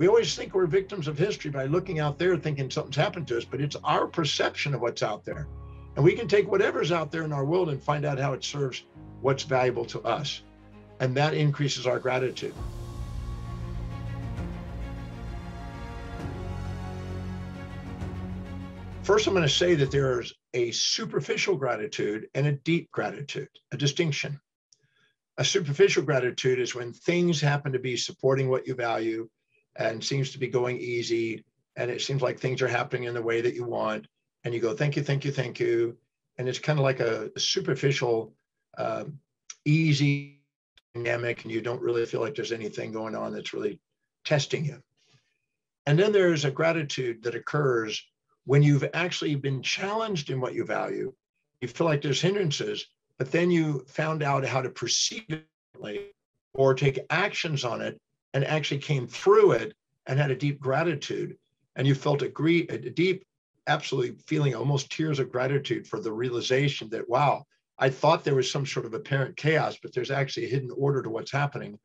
We always think we're victims of history by looking out there thinking something's happened to us, but it's our perception of what's out there. And we can take whatever's out there in our world and find out how it serves what's valuable to us. And that increases our gratitude. First, I'm going to say that there's a superficial gratitude and a deep gratitude, a distinction. A superficial gratitude is when things happen to be supporting what you value and seems to be going easy, and it seems like things are happening in the way that you want, and you go, thank you, thank you, thank you. And it's kind of like a, superficial, um, easy dynamic, and you don't really feel like there's anything going on that's really testing you. And then there's a gratitude that occurs when you've actually been challenged in what you value, you feel like there's hindrances, but then you found out how to it or take actions on it and actually came through it and had a deep gratitude. And you felt a, a deep, absolutely feeling almost tears of gratitude for the realization that, wow, I thought there was some sort of apparent chaos, but there's actually a hidden order to what's happening.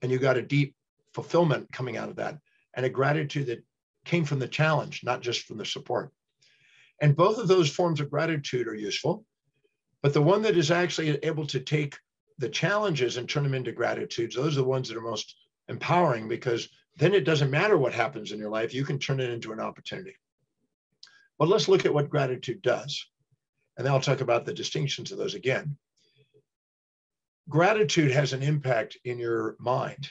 And you got a deep fulfillment coming out of that and a gratitude that came from the challenge, not just from the support. And both of those forms of gratitude are useful. But the one that is actually able to take the challenges and turn them into gratitudes, those are the ones that are most empowering because then it doesn't matter what happens in your life, you can turn it into an opportunity. But let's look at what gratitude does. And then I'll talk about the distinctions of those again. Gratitude has an impact in your mind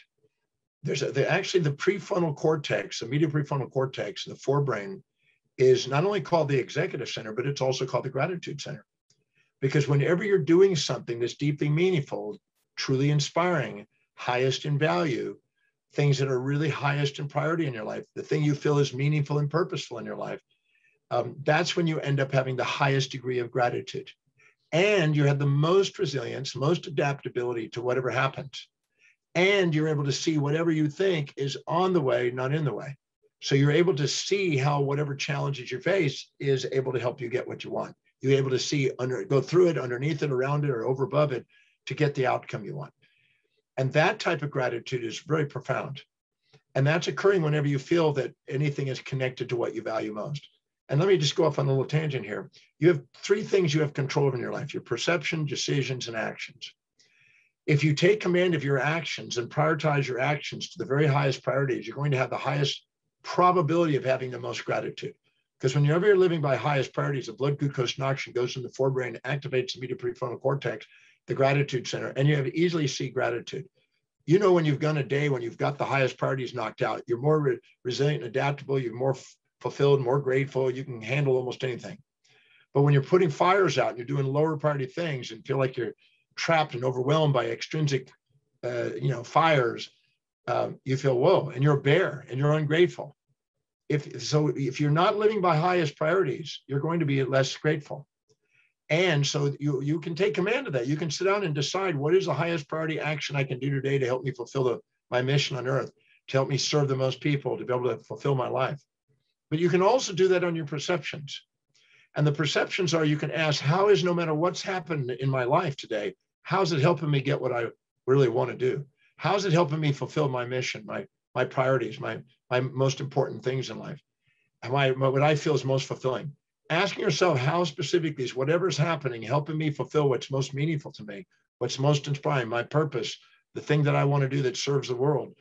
there's a, the, actually the prefrontal cortex, the medial prefrontal cortex, the forebrain is not only called the executive center, but it's also called the gratitude center. Because whenever you're doing something that's deeply meaningful, truly inspiring, highest in value, things that are really highest in priority in your life, the thing you feel is meaningful and purposeful in your life, um, that's when you end up having the highest degree of gratitude. And you have the most resilience, most adaptability to whatever happens and you're able to see whatever you think is on the way, not in the way. So you're able to see how whatever challenges you face is able to help you get what you want. You're able to see under go through it, underneath it, around it, or over above it to get the outcome you want. And that type of gratitude is very profound. And that's occurring whenever you feel that anything is connected to what you value most. And let me just go off on a little tangent here. You have three things you have control of in your life your perception, decisions, and actions if you take command of your actions and prioritize your actions to the very highest priorities, you're going to have the highest probability of having the most gratitude. Because whenever you're living by highest priorities, the blood glucose oxygen goes in the forebrain, activates the medial prefrontal cortex, the gratitude center, and you have easily see gratitude. You know when you've gone a day when you've got the highest priorities knocked out, you're more re- resilient and adaptable, you're more f- fulfilled, more grateful, you can handle almost anything. But when you're putting fires out you're doing lower priority things and feel like you're trapped and overwhelmed by extrinsic, uh, you know, fires, um, you feel whoa, and you're bare and you're ungrateful. If so, if you're not living by highest priorities, you're going to be less grateful. And so you you can take command of that. You can sit down and decide what is the highest priority action I can do today to help me fulfill the, my mission on earth, to help me serve the most people, to be able to fulfill my life. But you can also do that on your perceptions. And the perceptions are you can ask, how is no matter what's happened in my life today, how's it helping me get what I really want to do? How's it helping me fulfill my mission, my my priorities, my my most important things in life? My, my what I feel is most fulfilling. Asking yourself how specifically is whatever's happening helping me fulfill what's most meaningful to me, what's most inspiring, my purpose, the thing that I want to do that serves the world.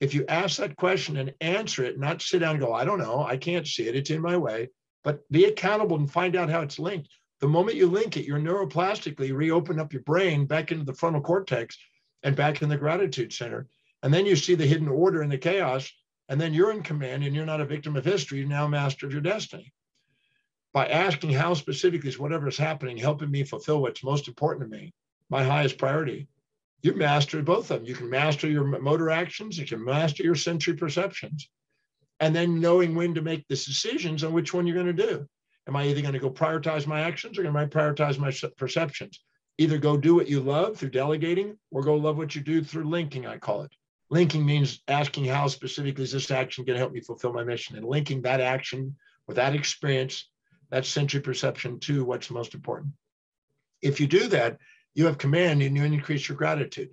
If you ask that question and answer it, not sit down and go, I don't know, I can't see it, it's in my way, but be accountable and find out how it's linked. The moment you link it, you're neuroplastically reopen up your brain back into the frontal cortex and back in the gratitude center. And then you see the hidden order in the chaos, and then you're in command and you're not a victim of history. You're now master your destiny. By asking how specifically is whatever is happening helping me fulfill what's most important to me, my highest priority, you master both of them. You can master your motor actions, you can master your sensory perceptions, and then knowing when to make the decisions on which one you're going to do. Am I either going to go prioritize my actions or am I prioritize my perceptions? Either go do what you love through delegating or go love what you do through linking, I call it. Linking means asking how specifically is this action going to help me fulfill my mission and linking that action with that experience, that sensory perception to what's most important. If you do that, you have command and you increase your gratitude.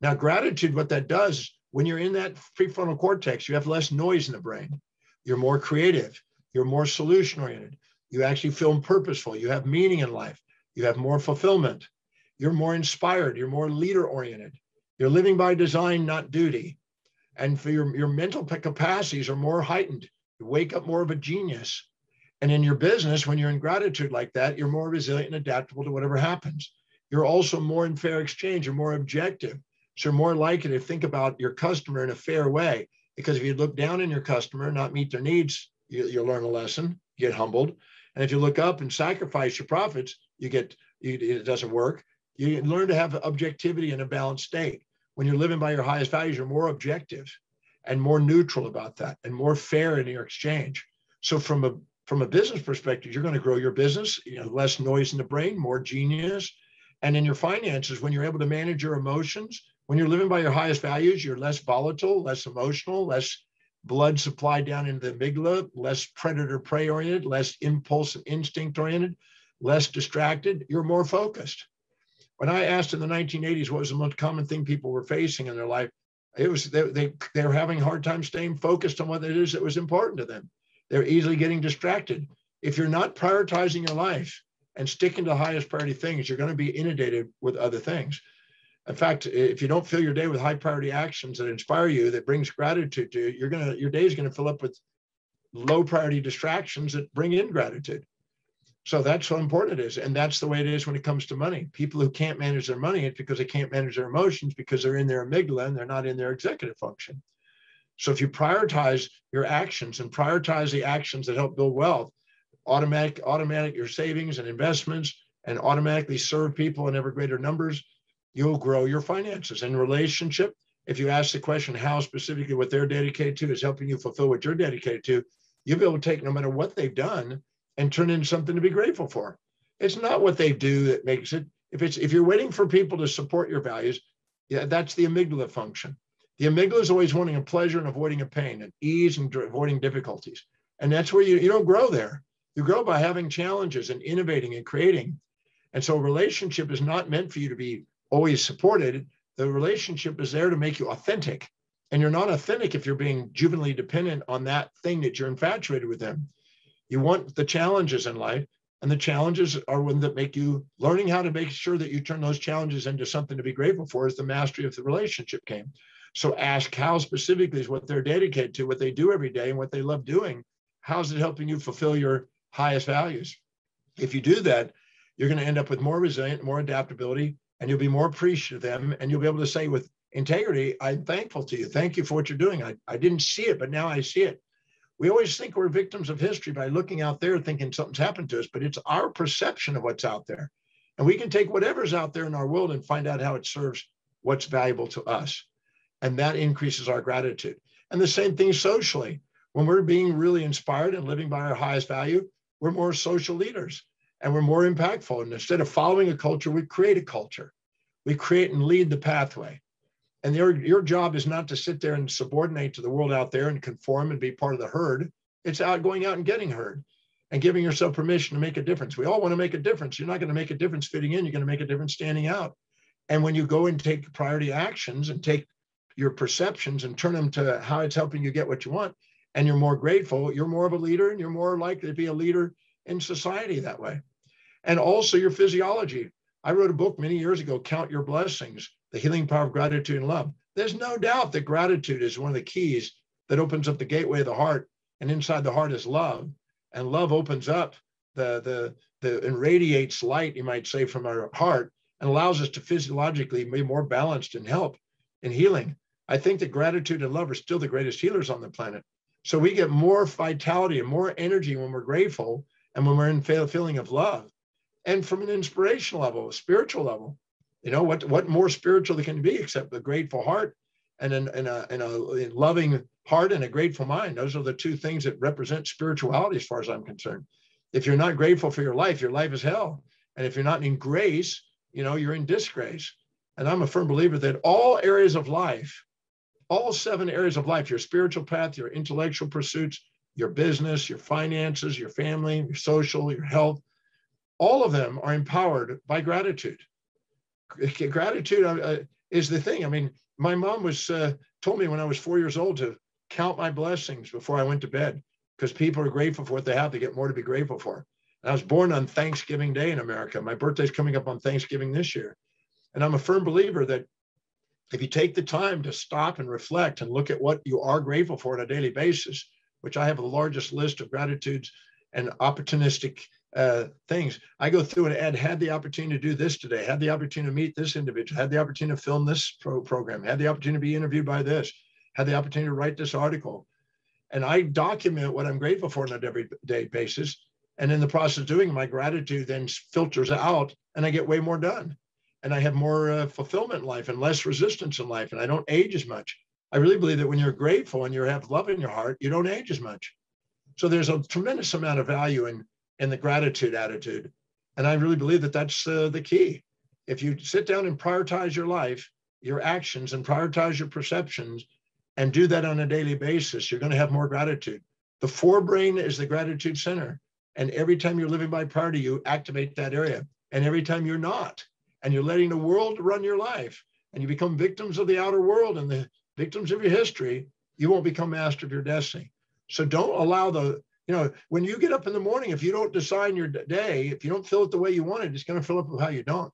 Now, gratitude, what that does, When you're in that prefrontal cortex, you have less noise in the brain. You're more creative. You're more solution oriented. You actually feel purposeful. You have meaning in life. You have more fulfillment. You're more inspired. You're more leader oriented. You're living by design, not duty. And for your, your mental capacities are more heightened. You wake up more of a genius. And in your business, when you're in gratitude like that, you're more resilient and adaptable to whatever happens. You're also more in fair exchange. You're more objective. So you're more likely to think about your customer in a fair way. Because if you look down on your customer, not meet their needs, you, you'll learn a lesson, get humbled. And if you look up and sacrifice your profits, you get you, it doesn't work. You learn to have objectivity in a balanced state. When you're living by your highest values, you're more objective and more neutral about that and more fair in your exchange. So from a from a business perspective, you're going to grow your business, you know, less noise in the brain, more genius. And in your finances, when you're able to manage your emotions, when you're living by your highest values, you're less volatile, less emotional, less blood supply down into the amygdala, less predator prey oriented, less impulse and instinct oriented, less distracted, you're more focused. When I asked in the 1980s what was the most common thing people were facing in their life, it was they, they, they were having a hard time staying focused on what it is that was important to them. They're easily getting distracted. If you're not prioritizing your life and sticking to highest priority things, you're going to be inundated with other things. In fact, if you don't fill your day with high priority actions that inspire you, that brings gratitude to you, you're gonna your day is gonna fill up with low priority distractions that bring in gratitude. So that's how important it is. And that's the way it is when it comes to money. People who can't manage their money, it's because they can't manage their emotions because they're in their amygdala and they're not in their executive function. So if you prioritize your actions and prioritize the actions that help build wealth, automatic, automatic your savings and investments and automatically serve people in ever greater numbers, you'll grow your finances. and relationship, if you ask the question how specifically what they're dedicated to is helping you fulfill what you're dedicated to, you'll be able to take no matter what they've done and turn into something to be grateful for. It's not what they do that makes it. If it's if you're waiting for people to support your values, yeah, that's the amygdala function. The amygdala is always wanting a pleasure and avoiding a pain, and ease and avoiding difficulties. And that's where you, you don't grow there. You grow by having challenges and innovating and creating. And so relationship is not meant for you to be always supported. The relationship is there to make you authentic. And you're not authentic if you're being juvenilely dependent on that thing that you're infatuated with them. You want the challenges in life, and the challenges are one that make you learning how to make sure that you turn those challenges into something to be grateful for as the mastery of the relationship came. So ask how specifically is what they're dedicated to, what they do every day, and what they love doing. How's it helping you fulfill your highest values? If you do that, you're going to end up with more resilient, more adaptability, and you'll be more appreciative of them. And you'll be able to say with integrity, I'm thankful to you. Thank you for what you're doing. I, I didn't see it, but now I see it. We always think we're victims of history by looking out there thinking something's happened to us, but it's our perception of what's out there. And we can take whatever's out there in our world and find out how it serves what's valuable to us. And that increases our gratitude. And the same thing socially. When we're being really inspired and living by our highest value, we're more social leaders and we're more impactful. And instead of following a culture, we create a culture. We create and lead the pathway. And your, your job is not to sit there and subordinate to the world out there and conform and be part of the herd. It's out going out and getting heard and giving yourself permission to make a difference. We all want to make a difference. You're not going to make a difference fitting in. You're going to make a difference standing out. And when you go and take priority actions and take your perceptions and turn them to how it's helping you get what you want, and you're more grateful, you're more of a leader and you're more likely to be a leader in society that way. And also your physiology. I wrote a book many years ago, Count Your Blessings the healing power of gratitude and love. There's no doubt that gratitude is one of the keys that opens up the gateway of the heart. And inside the heart is love. And love opens up the, the, the and radiates light, you might say, from our heart and allows us to physiologically be more balanced and help in healing. I think that gratitude and love are still the greatest healers on the planet. So we get more vitality and more energy when we're grateful and when we're in a feeling of love. And from an inspirational level, a spiritual level, you know, what, what more spiritual can be except a grateful heart and, an, and, a, and a loving heart and a grateful mind. Those are the two things that represent spirituality as far as I'm concerned. If you're not grateful for your life, your life is hell. And if you're not in grace, you know, you're in disgrace. And I'm a firm believer that all areas of life, all seven areas of life, your spiritual path, your intellectual pursuits, your business, your finances, your family, your social, your health, all of them are empowered by gratitude gratitude uh, uh, is the thing. I mean, my mom was uh, told me when I was four years old to count my blessings before I went to bed because people are grateful for what they have. They get more to be grateful for. And I was born on Thanksgiving Day in America. My birthday's coming up on Thanksgiving this year. And I'm a firm believer that if you take the time to stop and reflect and look at what you are grateful for on a daily basis, which I have the largest list of gratitudes and opportunistic uh, things. I go through and add, had the opportunity to do this today, had the opportunity to meet this individual, had the opportunity to film this pro- program, had the opportunity to be interviewed by this, had the opportunity to write this article. And I document what I'm grateful for on an everyday basis. And in the process of doing my gratitude then filters out and I get way more done. And I have more uh, fulfillment in life and less resistance in life. And I don't age as much. I really believe that when you're grateful and you have love in your heart, you don't age as much. So there's a tremendous amount of value in in the gratitude attitude. And I really believe that that's uh, the key. If you sit down and prioritize your life, your actions, and prioritize your perceptions, and do that on a daily basis, you're going to have more gratitude. The forebrain is the gratitude center. And every time you're living by priority, you activate that area. And every time you're not, and you're letting the world run your life, and you become victims of the outer world and the victims of your history, you won't become master of your destiny. So don't allow the you know, when you get up in the morning, if you don't design your day, if you don't fill it the way you want it, it's going to fill up with how you don't.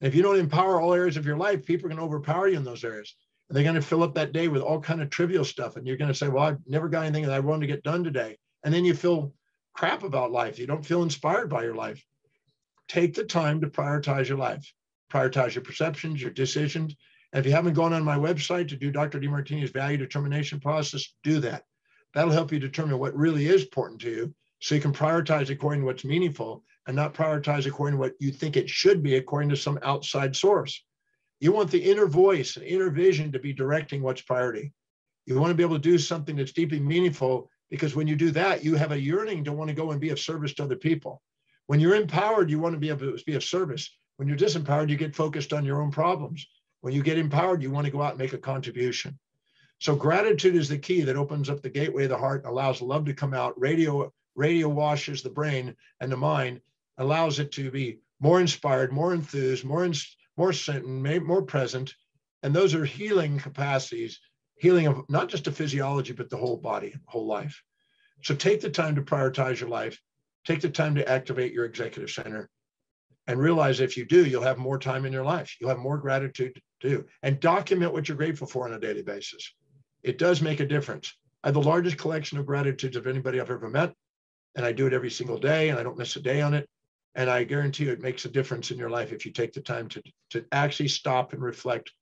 And if you don't empower all areas of your life, people are going to overpower you in those areas. And they're going to fill up that day with all kind of trivial stuff. And you're going to say, well, I've never got anything that I wanted to get done today. And then you feel crap about life. You don't feel inspired by your life. Take the time to prioritize your life, prioritize your perceptions, your decisions. And if you haven't gone on my website to do Dr. Demartini's value determination process, do that. That'll help you determine what really is important to you so you can prioritize according to what's meaningful and not prioritize according to what you think it should be according to some outside source. You want the inner voice and inner vision to be directing what's priority. You want to be able to do something that's deeply meaningful because when you do that, you have a yearning to want to go and be of service to other people. When you're empowered, you want to be able to be of service. When you're disempowered, you get focused on your own problems. When you get empowered, you want to go out and make a contribution. So gratitude is the key that opens up the gateway of the heart, allows love to come out. Radio, radio washes the brain and the mind, allows it to be more inspired, more enthused, more, in, more more present. And those are healing capacities, healing of not just the physiology, but the whole body, whole life. So take the time to prioritize your life. Take the time to activate your executive center and realize if you do, you'll have more time in your life. You'll have more gratitude to do and document what you're grateful for on a daily basis it does make a difference. I have the largest collection of gratitudes of anybody I've ever met, and I do it every single day, and I don't miss a day on it. And I guarantee you, it makes a difference in your life if you take the time to, to actually stop and reflect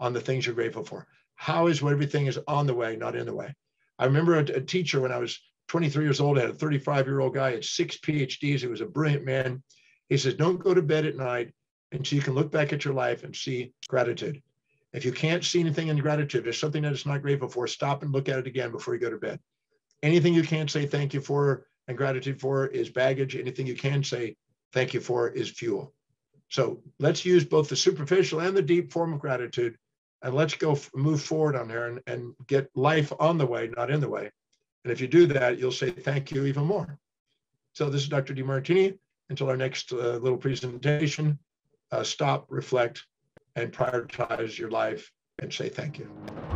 on the things you're grateful for. How is what everything is on the way, not in the way? I remember a, a teacher when I was 23 years old, I had a 35 year old guy, had six PhDs. He was a brilliant man. He says, Don't go to bed at night until you can look back at your life and see gratitude. If you can't see anything in gratitude, there's something that it's not grateful for, stop and look at it again before you go to bed. Anything you can't say thank you for and gratitude for is baggage. Anything you can say thank you for is fuel. So let's use both the superficial and the deep form of gratitude, and let's go move forward on there and, and get life on the way, not in the way. And if you do that, you'll say thank you even more. So this is Dr. Demartini. Until our next uh, little presentation, uh, stop, reflect, and prioritize your life and say thank you.